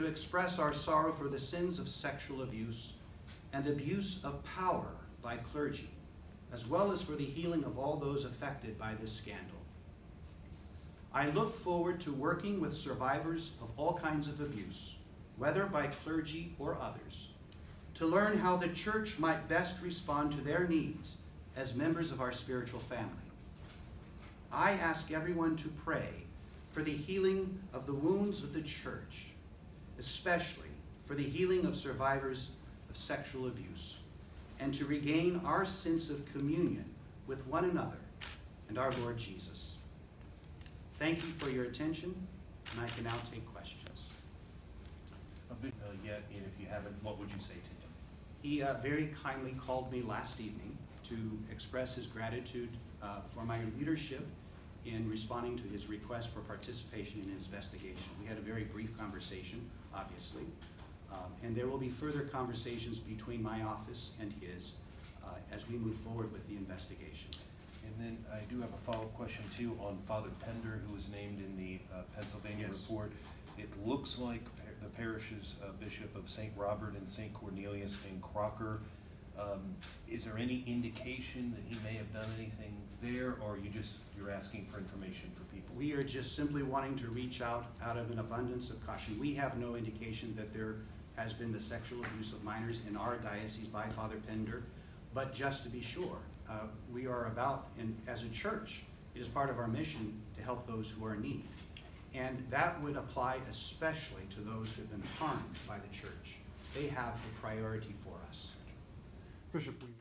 to express our sorrow for the sins of sexual abuse and abuse of power by clergy, as well as for the healing of all those affected by this scandal. I look forward to working with survivors of all kinds of abuse, whether by clergy or others, to learn how the church might best respond to their needs as members of our spiritual family. I ask everyone to pray for the healing of the wounds of the church, especially for the healing of survivors of sexual abuse, and to regain our sense of communion with one another and our Lord Jesus. Thank you for your attention, and I can now take questions. Uh, yet, and if you haven't, what would you say to him? He uh, very kindly called me last evening to express his gratitude uh, for my leadership in responding to his request for participation in his investigation. We had a very brief conversation, obviously, um, and there will be further conversations between my office and his uh, as we move forward with the investigation. And then I do have a follow-up question too on Father Pender, who was named in the uh, Pennsylvania Yes. report. It looks like the parish's uh, bishop of St. Robert and St. Cornelius and Crocker. Um, Is there any indication that he may have done anything there, or you just, you're asking for information for people? We are just simply wanting to reach out out of an abundance of caution. We have no indication that there has been the sexual abuse of minors in our diocese by Father Pender, but just to be sure, uh, we are about, and as a church, it is part of our mission to help those who are in need. And that would apply especially to those who have been harmed by the church. They have the priority for us. Bishop, we